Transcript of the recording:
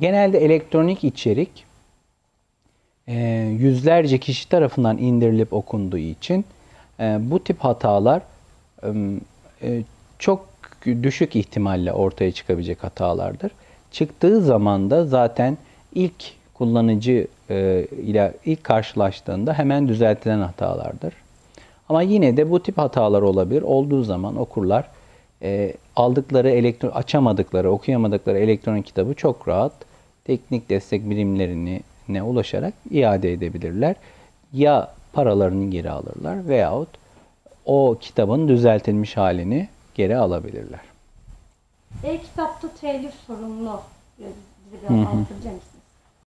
genelde elektronik içerik e, yüzlerce kişi tarafından indirilip okunduğu için e, bu tip hatalar e, çok düşük ihtimalle ortaya çıkabilecek hatalardır. Çıktığı zaman da zaten ilk kullanıcı ile ilk karşılaştığında hemen düzeltilen hatalardır. Ama yine de bu tip hatalar olabilir. Olduğu zaman okurlar aldıkları elektron açamadıkları, okuyamadıkları elektronik kitabı çok rahat teknik destek birimlerine ne ulaşarak iade edebilirler. Ya paralarını geri alırlar veyahut o kitabın düzeltilmiş halini geri alabilirler. E-kitapta telif sorunlu. Bize anlatabilir misin?